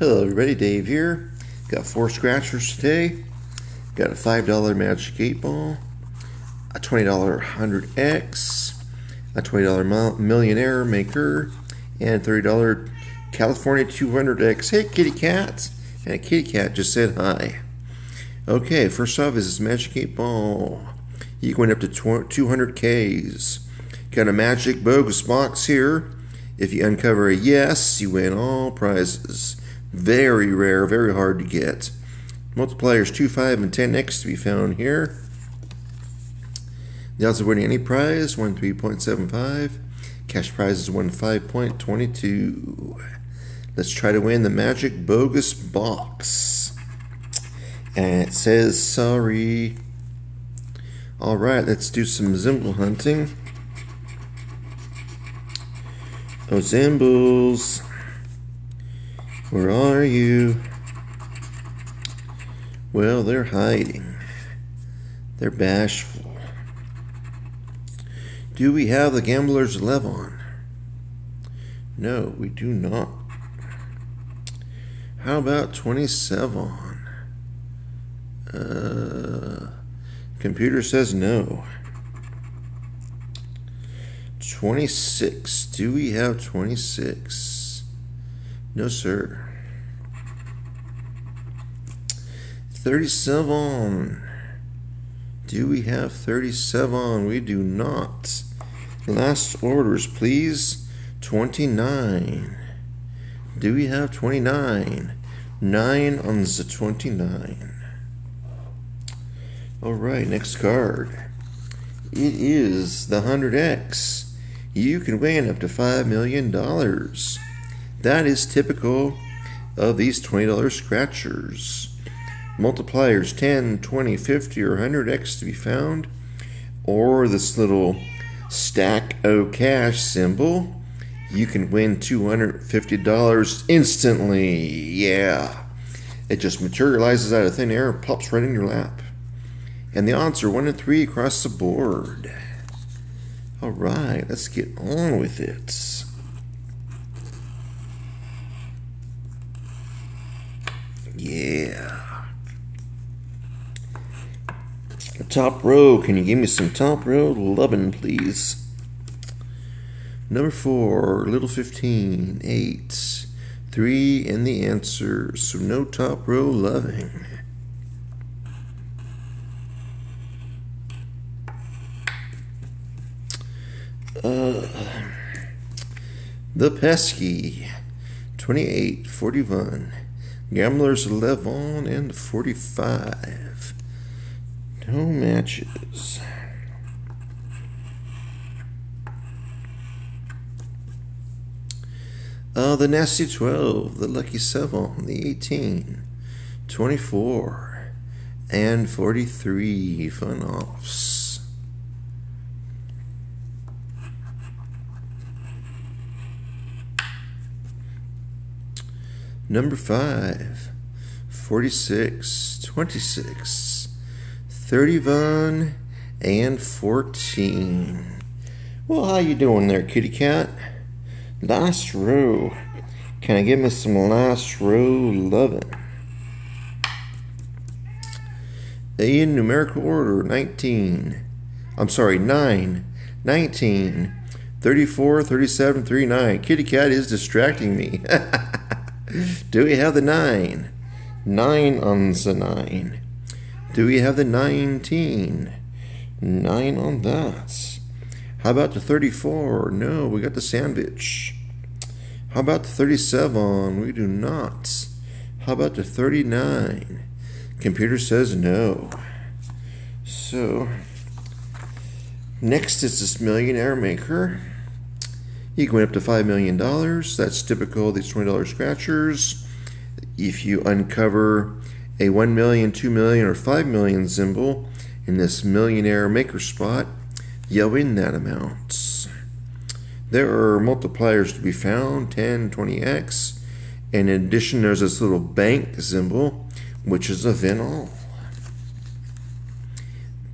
Hello everybody, Dave here. Got four scratchers today. Got a $5 Magic 8 Ball, a $20 100X, a $20 Millionaire Maker, and $30 California 200X. Hey kitty cat! And a kitty cat just said hi. Okay, first off is this Magic 8 Ball. You can win up to 200 Ks. Got a Magic Bogus box here. If you uncover a yes, you win all prizes. Very rare, very hard to get. Multipliers 2, 5, and 10x to be found here. The odds of winning any prize, 1 3.75. Cash prize is 1 5.22. Let's try to win the Magic Bogus Box. And it says sorry. Alright, let's do some Zimble hunting. Oh, Zimbles. Where are you? Well, they're hiding. They're bashful. Do we have the Gambler's Levon? No, we do not. How about 27? Uh, computer says no. 26. Do we have 26? No, sir. 37. Do we have 37? We do not. Last orders, please. 29. Do we have 29? 9 on the 29. Alright, next card. It is the 100X. You can win up to $5 million. That is typical of these $20 scratchers. Multipliers 10, 20, 50, or 100x to be found. Or this little stack o cash symbol. You can win $250 instantly. Yeah. It just materializes out of thin air pops right in your lap. And the odds are 1 in 3 across the board. Alright, let's get on with it. Yeah. Top row, can you give me some top row loving, please? Number four, little 15, eight, three, and the answer. So no top row loving. Uh, the pesky, 28, 41. Gamblers Levon and 45. No matches. Uh, the Nasty 12, the Lucky 7, the 18, 24, and 43 fun offs. Number 5, 46, 26, 31, and 14. Well, how you doing there, kitty cat? Last row. Can I give me some last row loving? In numerical order, 19. I'm sorry, 9, 19, 34, 37, 39. Kitty cat is distracting me. Do we have the 9? 9 on the 9. Do we have the 19? 9 on that. How about the 34? No, we got the sandwich. How about the 37? We do not. How about the 39? Computer says no. So, next is this millionaire maker. You can win up to $5 million. That's typical of these $20 scratchers. If you uncover a $1 million, $2 million, or 5 million symbol in this millionaire maker spot, you win that amount. There are multipliers to be found 10, 20x. And in addition, there's this little bank symbol, which is a win all.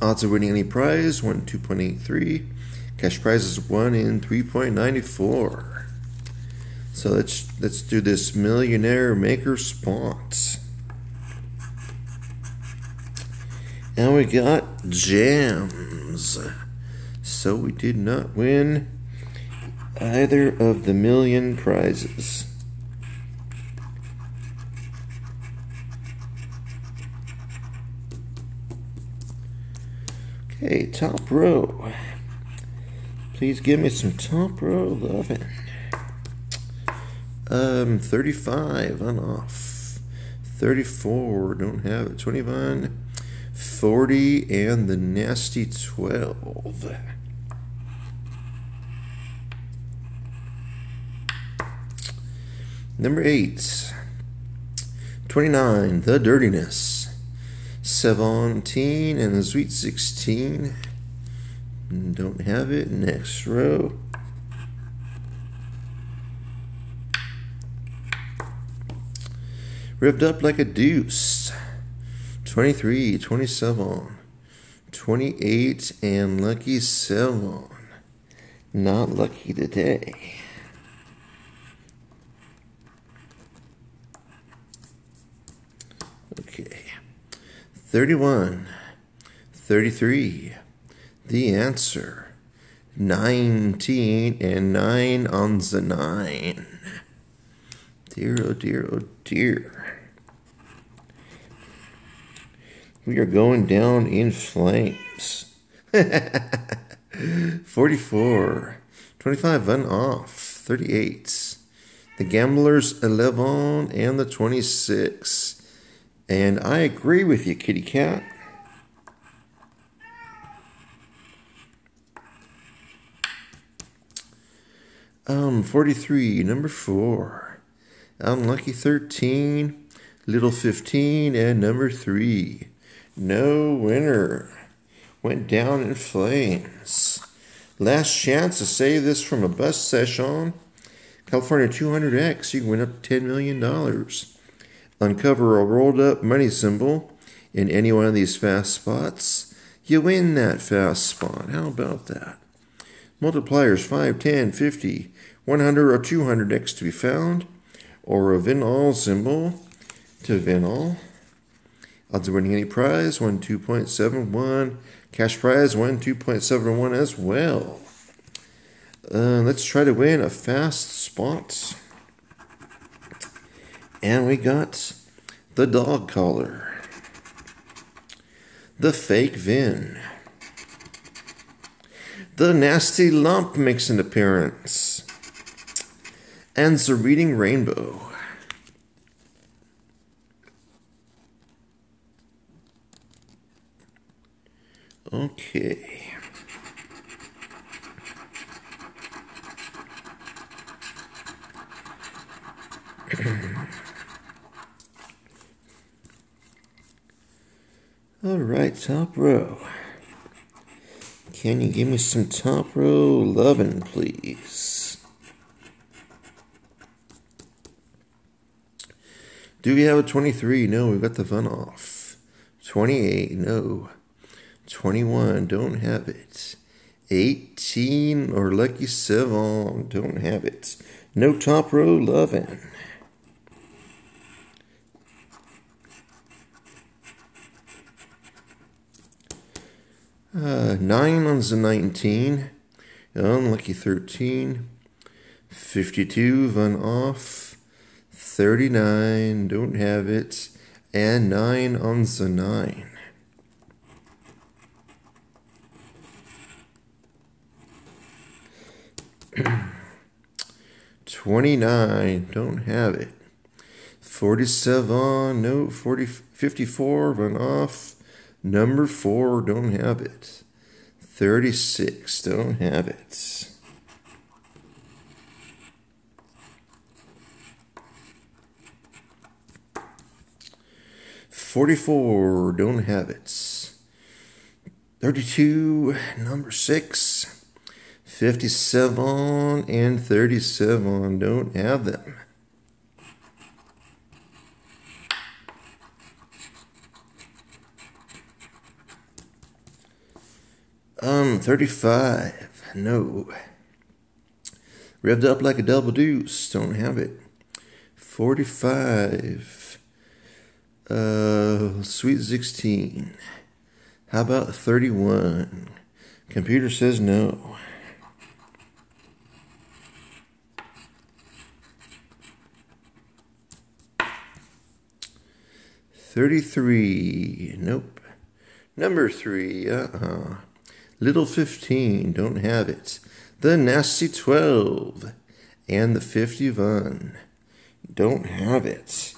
Odds of winning any prize 1 2.83. Cash prize is 1 in 3.94. So let's let's do this millionaire maker spots. And we got jams. So we did not win either of the million prizes. Okay, top row. Please give me some top row loving. Um, 35 on off. 34, don't have it. 21, 40, and the nasty 12. Number 8, 29, the dirtiness. 17 and the sweet 16. Don't have it. Next row. Revved up like a deuce. 23, 27, 28, and lucky 7. Not lucky today. Okay. 31, 33. The answer 19 and 9 on the 9. Dear, oh dear, oh dear. We are going down in flames. 44, 25 on off, 38. The Gamblers 11 and the 26. And I agree with you, kitty cat. Um, 43, number 4. Unlucky 13, little 15, and number 3. No winner. Went down in flames. Last chance to save this from a bus session. California 200X, you can win up to $10 million. Uncover a rolled up money symbol in any one of these fast spots. You win that fast spot. How about that? Multipliers 5, 10, 50, 100, or 200x to be found, or a win all symbol to win all. Odds of winning any prize 1 2.71. Cash prize 1 2.71 as well. Uh, let's try to win a fast spot. And we got the dog collar, the fake Vin, the nasty lump makes an appearance, and the reading rainbow. Okay. All right, top row. Can you give me some top row loving, please? Do we have a 23? No, we've got the fun off. 28? No. 21? Don't have it. 18 or lucky 7? Don't have it. No top row loving. Uh, 9 on the 19. Unlucky 13. 52 Van off. 39. Don't have it. And 9 on the 9. Twenty-nine, don't have it. Forty-seven, no. Forty, fifty-four, run off. Number four, don't have it. 36, don't have it. Forty-four, don't have it. Thirty-two, number six. Fifty-seven and thirty-seven, don't have them. Um, 35. No. Revved up like a double deuce. Don't have it. 45. Uh, Sweet 16. How about 31? Computer says no. Thirty-three. Nope. Number three. Uh-uh. Little fifteen. Don't have it. The nasty twelve. And the fifty-one. Don't have it.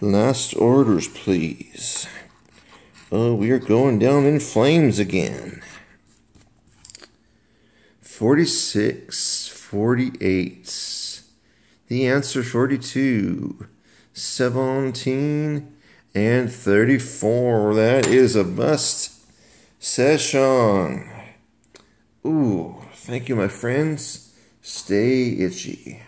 Last orders, please. Oh, we are going down in flames again. 46, 48. The answer 42, 17, and 34. That is a bust session. Ooh, thank you, my friends. Stay itchy.